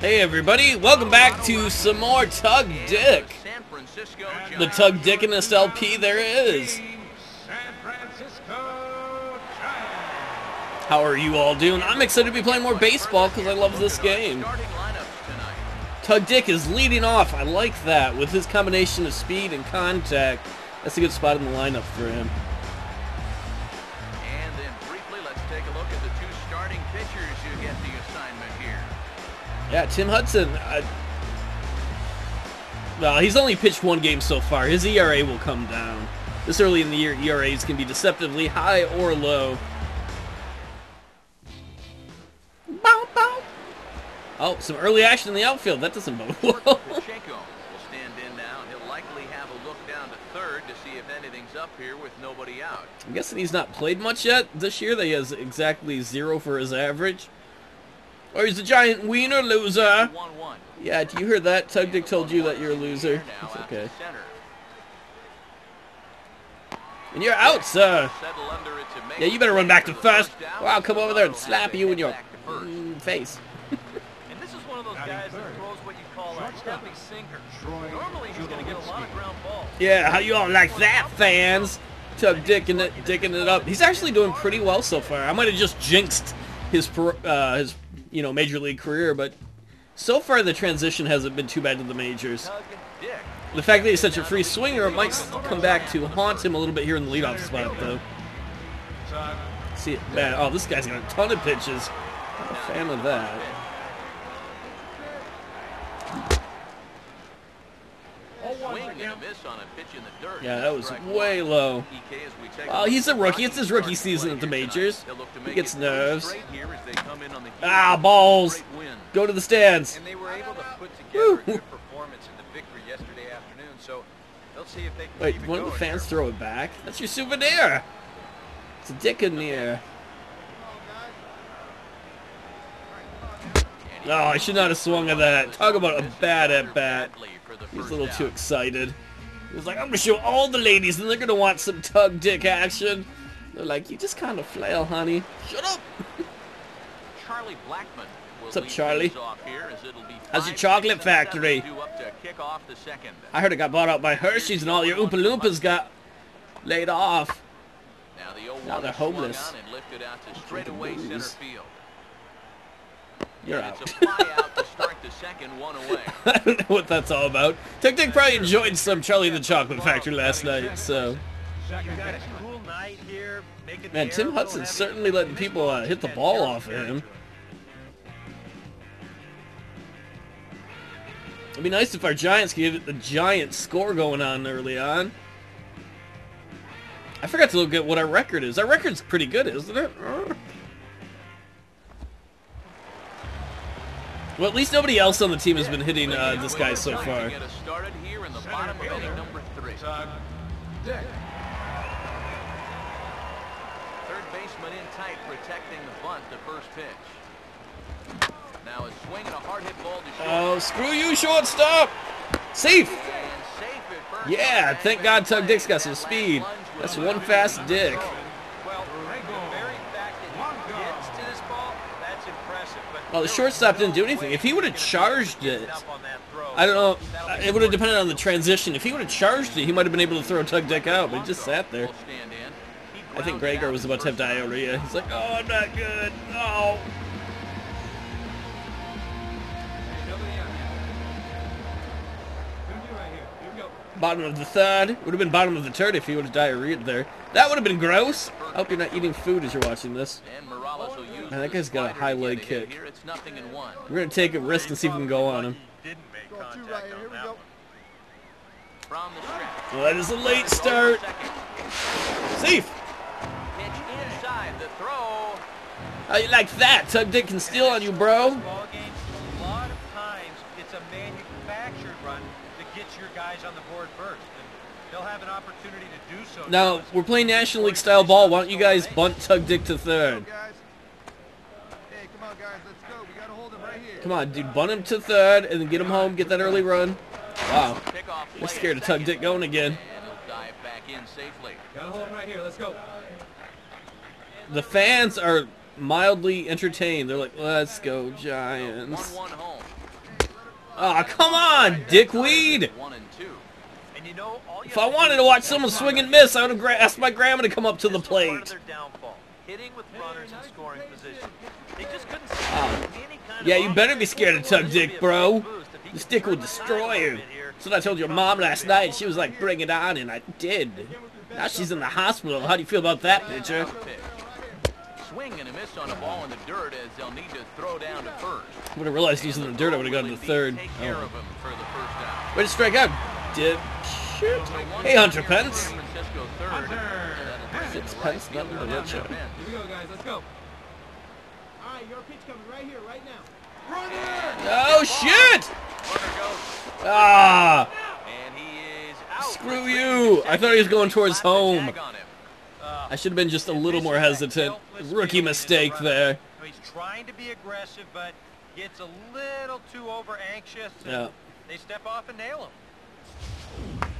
Hey everybody, welcome back to some more Tug Dick. San Francisco The. Tug Dickinest LP there is. How are you all doing? I'm excited to be playing more baseball because I love this game. Starting lineups tonight. Tug Dick is leading off. I like that with his combination of speed and contact. That's a good spot in the lineup for him. Yeah, Tim Hudson. I, well, he's only pitched one game so far. His ERA will come down. This early in the year, ERAs can be deceptively high or low. Bow, bow. Oh, some early action in the outfield. That doesn't bode well. Pacheco will stand in now. He'll likely have a look down to third to see if anything's up here with nobody out. I'm guessing he's not played much yet this year. That he has exactly zero for his average. Or he's a giant wiener loser. 1-1. Yeah, do you hear that? Tug Dick told you that you're a loser. It's okay. And you're out, sir. Settle under it to make Yeah, you better run back to first. Or I'll come over there and slap you in your Back to first. mm, face. And this is one of those guys that throws what you call a heavy sinker. Normally he's going to get a lot of ground balls. Yeah, how you all like that, fans? Tug dicking it, dicking it up. He's actually doing pretty well so far. I might have just jinxed his, pro- uh, his, you know, major league career, but so far the transition hasn't been too bad to the majors. The fact that he's such a free swinger might come back to haunt him a little bit here in the leadoff spot, though. See man. Oh, this guy's got a ton of pitches. Not a fan of that. Swing and a miss on a pitch in the dirt. Yeah, that was way low. EK as we take Well, he's a rookie. It's his rookie season at the majors. tonight. They'll look to He gets nerves. straight here as they come in on the Ah, balls. Go to the stands. And they were able to put together a good performance in the victory yesterday afternoon, so they'll see if they can Wait, keep it one of the fans throw it back? That's your souvenir. It's a dick in the air. Oh, I should not have swung at that. Talk about a bad at bat. Badly for the He's a little out. too excited. He was like, I'm gonna show all the ladies, and they're gonna want some tug dick action. They're like, you just kind of flail, honey. Shut up. Charlie Blackmon What's up, Charlie? off here as it'll be How's your chocolate six, and seven factory? up to kick off the second. I heard it got bought out by Hershey's, and all your Oompa Loompas got laid off. Now the 0 Now they're homeless. And out to straightaway center field. You're out. I don't know what that's all about. Tic Tic probably enjoyed some Charlie the Chocolate Factory last night, so. second Got a pitch. cool night here. making the Man, Tim a Hudson's certainly letting people uh, hit the ball off of him. It'd be nice if our Giants could get the giant score going on early on. I forgot to look at what our record is. Our record's pretty good, isn't it? Well, at least nobody else on the team has been hitting uh, this guy so far. To get us started here in the bottom of inning number three. Tug Dick. Third baseman in tight, protecting the bunt, the first pitch. Now a swing and a hard hit ball to short. Oh, screw you, shortstop! Safe! Safe. Yeah, thank God Tug Dick's got some speed. That's one fast dick. Well, the shortstop didn't do anything. If he would have charged it, I don't know. It would have depended on the transition. If he would have charged it, he might have been able to throw Tug Dick out, but he just sat there. I think Gregor was about to have diarrhea. He's like, oh, I'm not good. Oh. Bottom of the third. Would have been bottom of the third if he would have diarrhea there. That would have been gross. I hope you're not eating food as you're watching this. And Morales will Man, that guy's got a high leg kick. Here it's nothing in one. We're going to take a risk and see if we can go on him. didn't make contact on that one. From the stretch. Well, that is a late start. Second. Safe. Pitch inside the throw. How you like that? Tug Dick can steal on you, bro. Ball games, a lot of times it's a manufactured run that gets your guys on the board first. And they'll have an opportunity to do so. Now, we're playing National League style ball. Why don't you guys bunt Tug Dick to third? guys. Hey, come on, guys, let's go. We gotta hold him right here. Come on, dude. Bunt him to third and then get him home. Get that early run. Wow. Pickoff We're scared of Tug. Dick going again. And he'll dive back in safely. Gotta hold him right here. Let's go. The fans are mildly entertained. They're like, let's go Giants. 1-1. Oh, come on, dickweed! One and two. And you know, all you If I wanted to watch someone swing and miss, I would have asked my grandma to come up to the This was part of plate. hitting with runners in scoring position. They just couldn't Yeah, you better be scared of Tug This would be Dick, bro. big boost if he This dick will turn the tide destroy you. bit here. That's what I told your mom last night. She was like, bring it on, and I did. Now she's in the hospital. How do you feel about that, pitcher? Pitch. Swing and a miss on a ball in the dirt as they'll need to throw down to first. I Would have realized he's in the dirt. I would have gone to the third. Take oh. care Oh. of him for the first down. Way to strike out, dip. Shit. Hey, Hunter Pence. San Hunter. Six it to pence, right nothing field but for a Hunter chip. Pence. Here we go, guys. Let's go. All right, your pitch coming right here, right now. Oh, shit! Ah! and he is out. Screw you! I thought he was going towards home. tag on him. I should have been just a little more This is that hesitant. Rookie feeling as a mistake there. He's trying to be aggressive, but gets a little too over anxious. Yeah. They step off and nail him.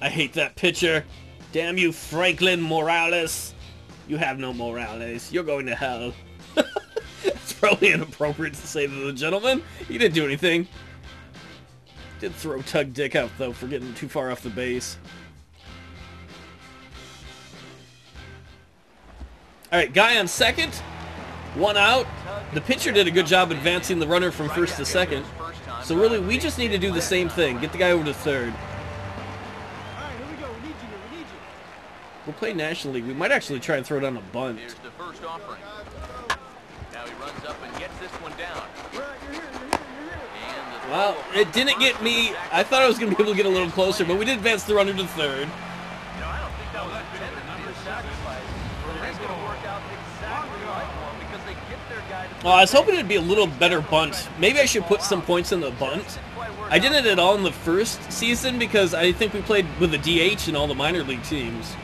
I hate that pitcher. Damn you, Franklin Morales. You have no Morales. You're going to hell. It's probably inappropriate to say to the gentleman. He didn't do anything. Did throw Tug Dick out, though, for getting too far off the base. Alright, guy on second. One out. The pitcher did a good job advancing the runner from first to second. So really, we just need to do the same thing. Get the guy over to third. All right. We'll play National League. We might actually try and throw on a bunt. Well, it didn't get me. I thought I was going to be able to get a little closer, but we did advance the runner to third. You know, I don't think that was intended to be a sacrifice. It is going to work out exactly like one because they get their guy to Oh, I was hoping it'd be a little better bunt. Maybe I should put some points in the bunt. I didn't at all in the first season because I think we played with a DH in all the minor league teams.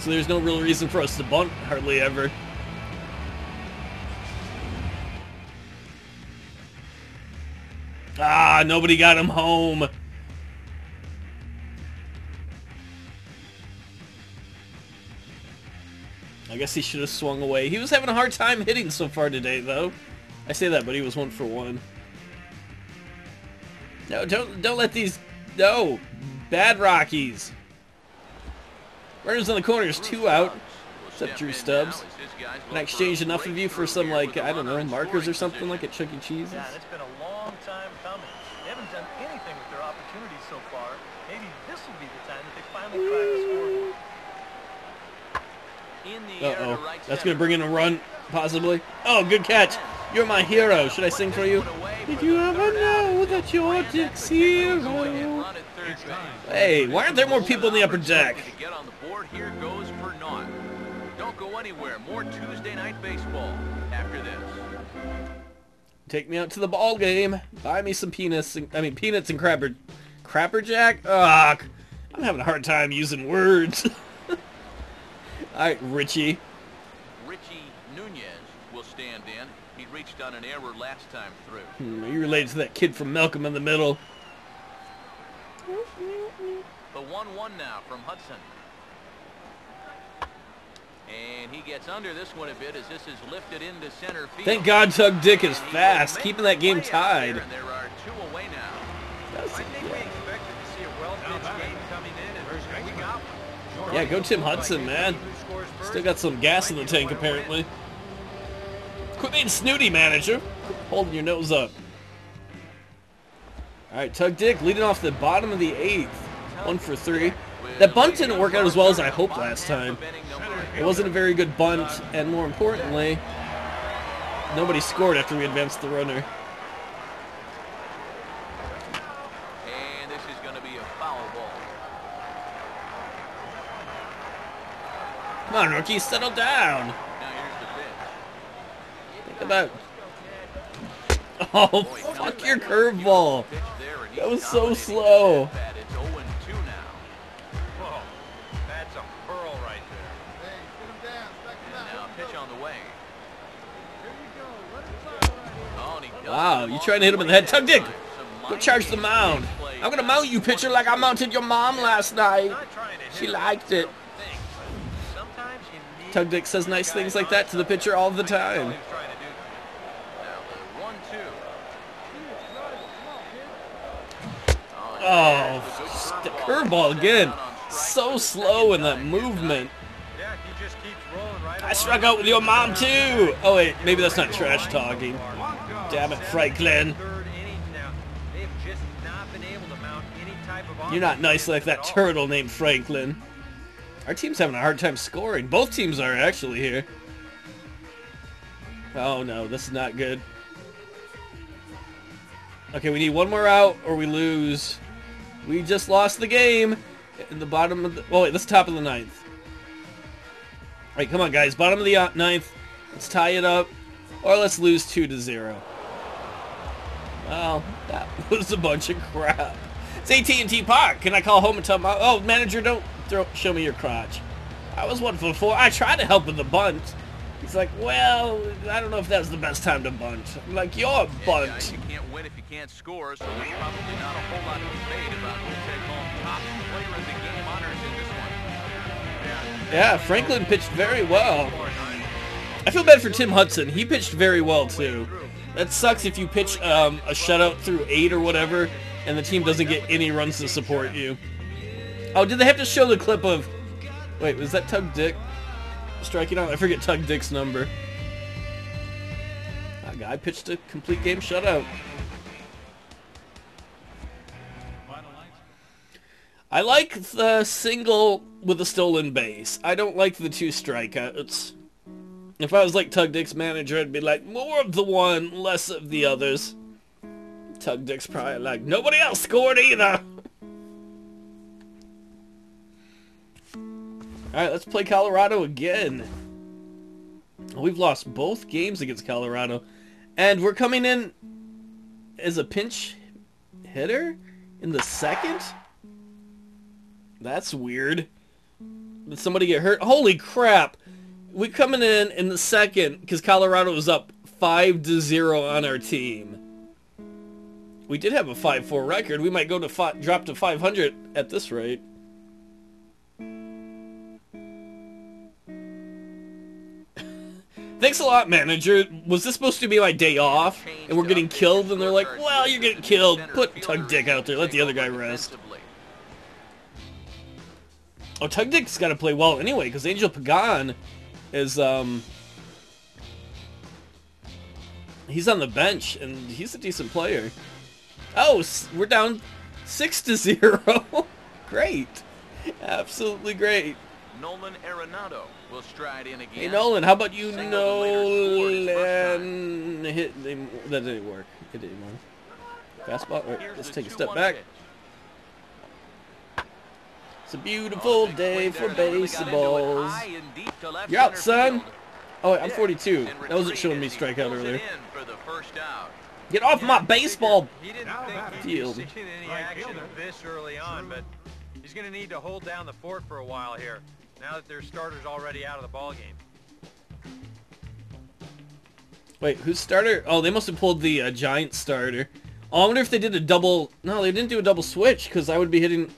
So there's no real reason for us to bunt hardly ever. Ah, nobody got him home. I guess he should have swung away. He was having a hard time hitting so far today, though. I say that, but he was one for one. No, don't don't let these. No, bad Rockies. Runners on the corners, two out. Except Drew Stubbs. Can I exchange enough of you for some like I don't know markers or something like at Chuck E. Cheese's? Yeah, and it's been a long time coming. They haven't done anything with their opportunities so far. Maybe this will be the time that they finally crack the scoreboard. In the Uh air to oh, that's gonna bring in a run, possibly. Oh, good catch. You're my hero. Should I sing for you? Did you ever know that you're Dick's hero? Hey, why aren't there more people in the upper deck? To get on the board, here goes for naught. Don't go anywhere. More Tuesday night baseball after this. Take me out to the ball game. Buy me some peanuts. And, I mean, peanuts and crapper, crapper jack. Ugh, I'm having a hard time using words. All right, Richie. Richie Nunez will stand in. He reached on an error last time through. Hmm, you related to that kid from Malcolm in the Middle. The 1-1 now from Hudson. And he gets under this one a bit as this is lifted into center field. Thank God Tug Dick is And he will fast, keeping that game play there, tied. And there are two away now. I think we expected to see a well-pitched game coming in, and we got one. Yeah, go Tim Hudson, man. Still got some gas in the tank, apparently. Quit being snooty, manager. Holding your nose up. All right, Tug Dick leading off the bottom of the eighth. One for three. That bunt didn't work out as well as I hoped last time. It wasn't a very good bunt, and more importantly, nobody scored after we advanced the runner. And this is going to be a foul ball. Come on, rookie, settle down. Think about. Oh, fuck your curveball. That was so slow. at bat. It's 0-2 now. Whoa, that's a pearl right there. Hey, get him down. Back him And now out. pitch on the way. Here you go. Let him fly right here. And he does Wow, you trying to hit him in the head. Tug Dick, Go charge the mound. I'm gonna mount you, pitcher, like I mounted your mom last night. To She liked it. Tug Dick says nice things like that to the pitcher all the time. Now the. Oh, curveball again. So slow in that movement. I struck out with your mom too. Oh wait, maybe that's not trash talking. Damn it, Franklin. You're not nice like that turtle named Franklin. Our team's having a hard time scoring. Both teams are actually here. Oh no, this is not good. Okay, we need one more out or we lose. We just lost the game in the bottom of the... Oh wait, this is top of the ninth. Alright, come on guys. Bottom of the uh, ninth. Let's tie it up. Or let's lose 2 to 0. Well, that was a bunch of crap. It's AT&T Park. Can I call home and tell my... Oh, manager, don't throw, show me your crotch. I was one for four. I tried to help with the bunt. He's like, well, I don't know if that's the best time to bunt. I'm like, you're a Yeah, bunt. guys, you can't win if you can't score, so there's probably not a whole lot of debate about who take home top player of the game honors in this one. Yeah, Franklin pitched very well. I feel bad for Tim Hudson. He pitched very well too. That sucks if you pitch um, a shutout through eight or whatever, and the team doesn't get any runs to support you. Oh, did they have to show the clip of? Wait, was that Tug Dick striking out? I forget Tug Dick's number. That guy pitched a complete game shutout. I like the single with a stolen base. I don't like the two strikeouts. If I was like Tug Dick's manager, I'd be like, more of the one, less of the others. Tug Dick's probably like, nobody else scored either. Alright, let's play Colorado again. We've lost both games against Colorado. And we're coming in as a pinch hitter in the second? That's weird. Did somebody get hurt? Holy crap! We coming in in the second because Colorado was up five to zero on our team. We did have a five four record. We might go to drop to 500 at this rate. Thanks a lot, manager. Was this supposed to be my day off? And we're getting killed, and they're like, well, you're getting killed. Put Tug Dick out there. Let the other guy rest. Oh, Tug Dick's got to play well anyway, because Angel Pagan is, um... He's on the bench, and he's a decent player. Oh, we're down 6 to 0. great. Absolutely great. Nolan Arenado will stride in again. Hey, Nolan, how about you, Single the leader scores first Nolan? Hit, that didn't work. It didn't work. Fastball? All right, Here's let's take a step back. pitch. It's a beautiful oh, Big day for there, and they got into it baseballs. high and deep to left You're out, son. field. Oh, wait, I'm 42. That wasn't showing me as he strikeout earlier. for the first out. Get off my baseball He didn't Now think he'd be Field. any action fielder. this early on, but he's going to need to hold down the fort for a while here. Now that their starter's already out of the ball game. Wait, who's starter? Oh, they must have pulled the uh, giant starter. Oh, I wonder if they did a double... No, they didn't do a double switch, because I would be hitting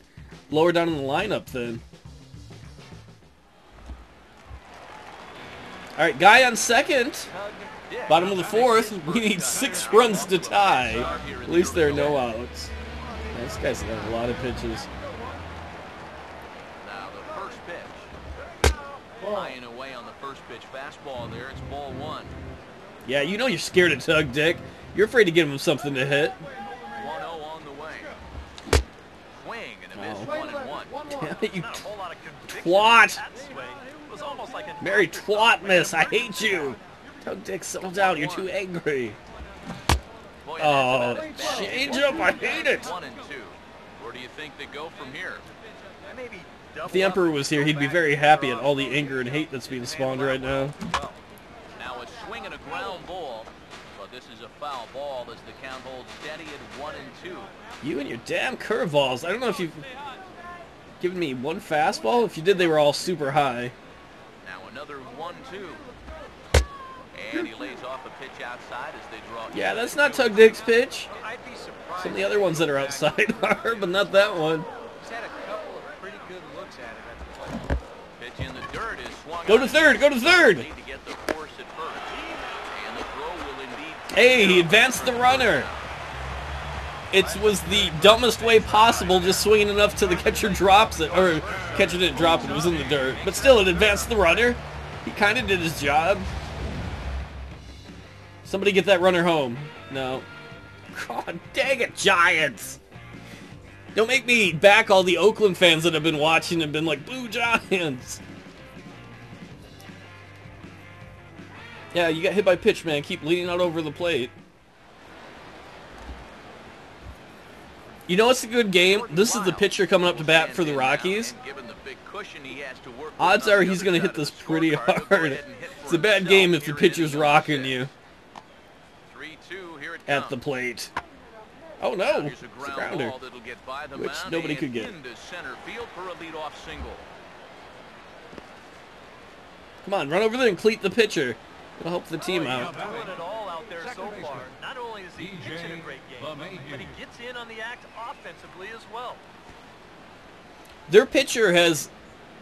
lower down in the lineup then. Alright, guy on second. Bottom of the fourth. We need six runs to tie. At least there are no outs. This guy's got a lot of pitches. Now the first pitch. Flying away on the first pitch fastball there. It's ball one. Yeah, you know you're scared of Tug Dick. You're afraid to give him something to hit. 1-0 on the way. Swing and a miss. Oh. One and one. Damn it, you Not a whole lot of conviction twat. in that swing. It was almost like Mary Twat Miss, I hate you. Tug Dick, settle down. You're too angry. Boy, Oh, that's about as bad. change up. I hate it. One and two. Where do you think they go from here? Maybe If the Emperor was here, he'd be very happy at all the anger and hate that's being spawned right now. Now a swing and a ground ball, but this is a foul ball as the count holds steady at one and two. You and your damn curveballs. I don't know if you've given me one fastball. If you did, they were all super high. Now another one-two. And he lays off a pitch outside as they draw. Yeah, that's not Tug Dick's pitch. I'd be surprised. Some of the other ones that are outside are, but not that one. He's had a couple of pretty good looks at it at the plate. Pitch in the dirt is swung Go to third, go to third. Need to get the force at first. And the throw will indeed Hey, he advanced the runner. It was the dumbest way possible, just swinging enough to the catcher drops it, or catcher didn't drop it, it was in the dirt. But still, it advanced the runner. He kind of did his job. Somebody get that runner home. No. God dang it, Giants! Don't make me back all the Oakland fans that have been watching and been like, boo Giants! Yeah, you got hit by pitch, man. Keep leaning out over the plate. You know what's a good game? This is the pitcher coming up to bat for the Rockies. Odds are he's going to hit this pretty hard. It's a bad game if the pitcher's rocking you 3-2, here at the plate. Oh Now no, here's it's a a ground grounder. ball that'll get by the which mound nobody could get. into center field for a leadoff single. Come on, run over there and cleat the pitcher. It'll help the team Oh, out. He's doing it all out there so far. Not only is he DJ pitching a great game, but he gets in on the act offensively as well. Their pitcher has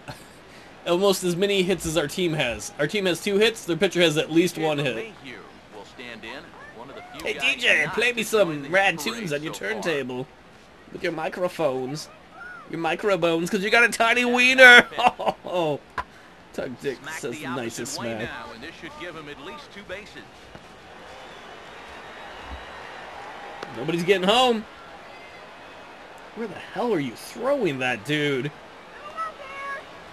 almost as many hits as our team has. Our team has two hits. Their pitcher has at least one hit. LeMahieu will stand in. One of the few Hey DJ, play me some rad tunes on your turntable with your microphones, your microbones, because you got a tiny wiener. Oh, Tug Dick says the nicest way smack. and this should give him at least two bases. Nobody's getting home. Where the hell are you throwing that, dude?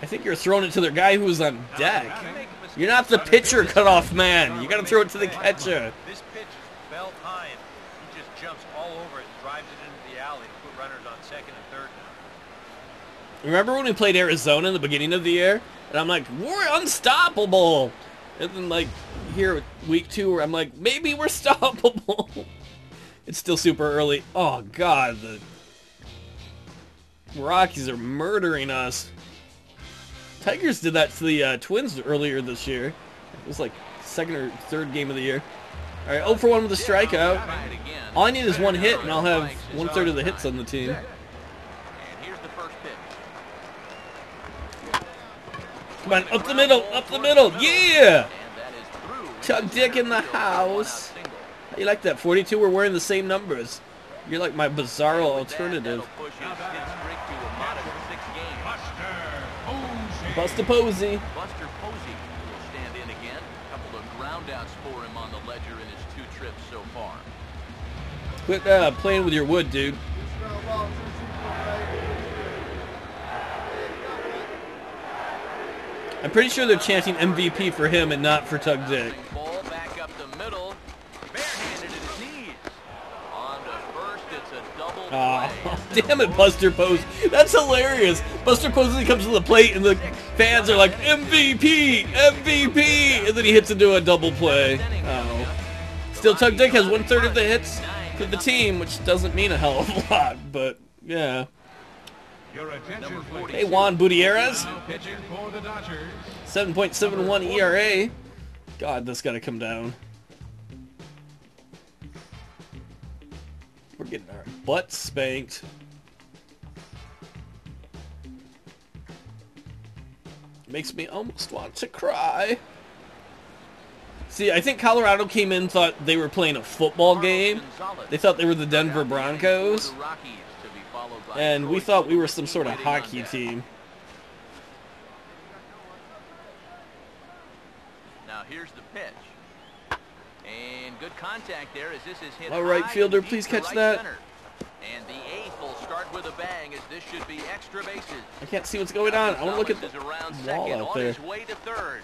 I think you're throwing it to the guy who's on deck. You make a mistake, You're not the pitcher cutoff man. You gotta throw it to the catcher. This pitch is belt high, and he just jumps all over it and drives it into the alley to put runners on second and third now. Remember when we played Arizona in the beginning of the year? And I'm like, we're unstoppable. And then like here week two where I'm like, maybe we're stoppable. it's still super early. Oh god, the Rockies are murdering us. Tigers did that to the uh, Twins earlier this year. It was like second or third game of the year. All right, 0 for 1 with a strikeout. Try it again. All I need is one hit, and I'll have one third of the hits on the team. And here's the first pitch. Come on, up the middle, up the middle, yeah! And that is through. Tug Dick in the Center field for a one-out house. How you like that? 42, we're wearing the same numbers. You're like my bizarro alternative. that'll push his hit streak to a modest six games. Buster Posey. Buster Posey will stand in again. A groundouts for him on the ledger in his two trips so far. Quit uh, playing with your wood, dude. I'm pretty sure they're chanting MVP for him and not for Tug Dick. Ball back up the middle. Barehanded at his knees. On to first, it's play. damn it, Buster Posey. That's hilarious. Buster Posey comes to the plate and the fans are like, MVP, MVP, and then he hits into a double play. Oh. Still, Tug Dick has one third of the hits for the team, which doesn't mean a hell of a lot, but yeah. Hey, Juan Gutierrez, Now pitching for the Dodgers. 7.71 ERA. God, this got to come down. We're getting our butt spanked. Makes me almost want to cry. See, I think Colorado came in thought they were playing a football game. They thought they were the Denver Broncos. And we thought we were some sort of hockey team. Now here's the pitch. And good contact there as this is hit All right, fielder, please catch right that. center. And the eighth will start with a bang as this should be extra bases. I can't see what's going on. I want to look at Gonzalez is around the wall out there. way to third.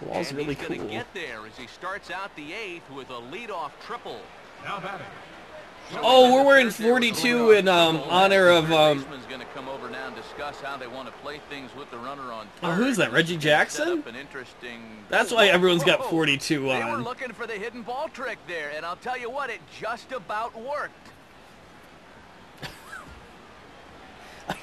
The wall's and really he's cool. get there as he starts out the eighth with a leadoff triple. Now batting. Oh, we're wearing 42 in um, honor of um. Baseman's gonna come over now and discuss how they want to play things with the runner on Oh, who's that, Reggie Jackson? up an interesting. That's why everyone's got Whoa. 42 They were on. looking for the hidden ball trick there, and I'll tell you what, it just about worked.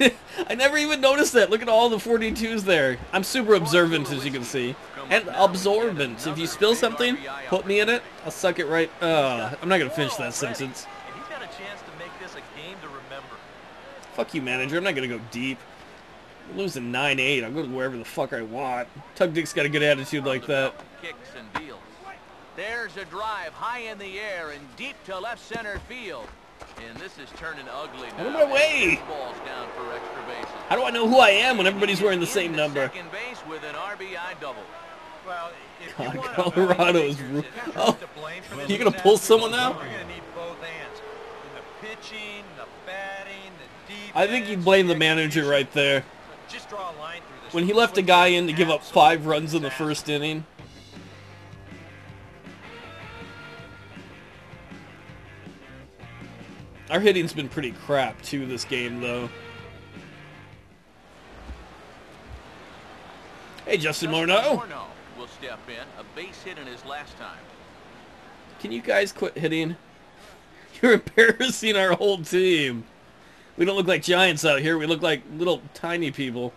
I never even noticed that. Look at all the 42s there. I'm super observant, as you can see, and absorbent. If you spill something, put me in it. I'll suck it right. Uh, I'm not gonna finish that sentence. And a chance to make this a game to remember. Fuck you, manager. I'm not gonna go deep. We're losing 9-8. I'm going wherever the fuck I want. Tug Dick's got a good attitude like that. Kicks and deals. There's a drive high in the air and deep to left center field. And this is turning ugly now. Out of my way. Ball's down for extra bases. How do I know who I am when everybody's wearing the same number? Second base with an RBI double. Well, if God, you want Colorado to is majors, you're Oh, to blame for this you gonna pull someone now? You're going to need both hands. In the pitching, the batting, the defense. I think you blame the manager right there. Just draw a line through this. When he left a guy in to give up five runs in the first inning. Our hitting's been pretty crap too this game though. Hey Justin Justin Morneau. Morneau will step in. A base hit in his last time. Can you guys quit hitting? You're embarrassing our whole team. We don't look like giants out here. We look like little tiny people.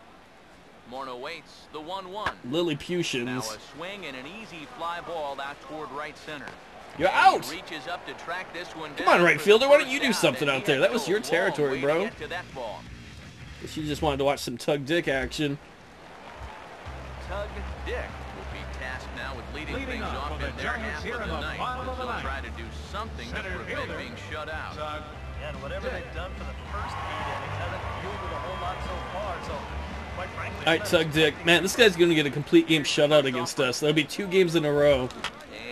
Morneau waits the 1-1. Now Lilliputians. a swing and an easy fly ball out toward right center. You're out! Reaches up to track this one Come on, right fielder, why don't you do something out there? That was your territory, bro. get to that ball. She just wanted to watch some Tug Dick action. Tug Dick will be tasked now with leading, Leading things off off in the their half of the the ninth. Bottom of the They'll ninth. try to do something to prevent fielder. being shut out. Tug And whatever they've done for the first eight innings hasn't yielded a whole lot so far. So, quite frankly, All right, Tug Dick. Man, this guy's going to get a complete game shutout against us. That'll be two games in a row.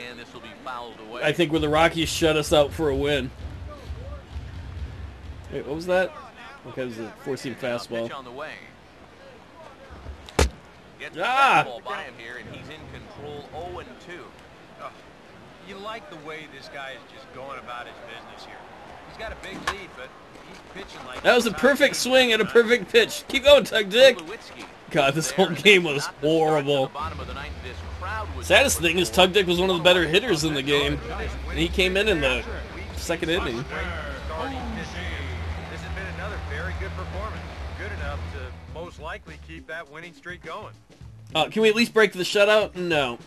And this will be fouled away. I think where the Rockies shut us out for a win. Wait, what was that? Okay, it was a four-seam fastball. Pitch on the way. Gets the Ah! fastball by him here, and he's in control 0 and 2. Oh, you like the way this guy is just going about his business here. He's got a big lead, but he's pitching like That was a perfect swing and a perfect pitch. Keep going, Tug Dick. God, this whole game was not the start to horrible. the bottom of the ninth. This crowd was Saddest thing is Tug Dick was one of the better hitters in the game. And he came in in the second inning. This has been another very good performance. Good enough to most likely keep that winning streak going. Uh, can we at least break the shutout? No.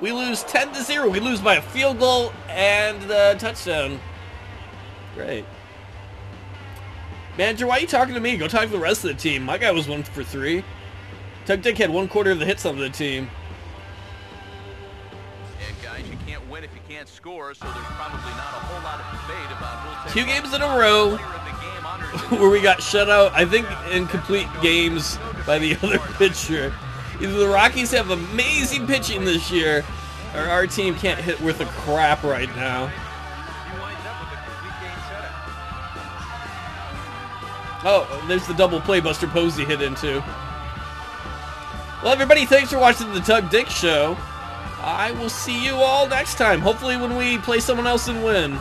We lose 10 to 0. We lose by a field goal and a touchdown. Great. Manager, why are you talking to me? Go talk to the rest of the team. My guy was one for three. Tug Dick had one quarter of the hits on the team. And guys, you can't win if you can't score, so there's probably not a whole lot of debate about Two games in a row player of the game honors in where we got shut out, I think, in complete games by the other pitcher. Either the Rockies have amazing pitching this year, or our team can't hit worth a crap right now. Oh, there's the double play Buster Posey hit into. Well, everybody, thanks for watching the Tug Dick Show. I will see you all next time. Hopefully, when we play someone else and win.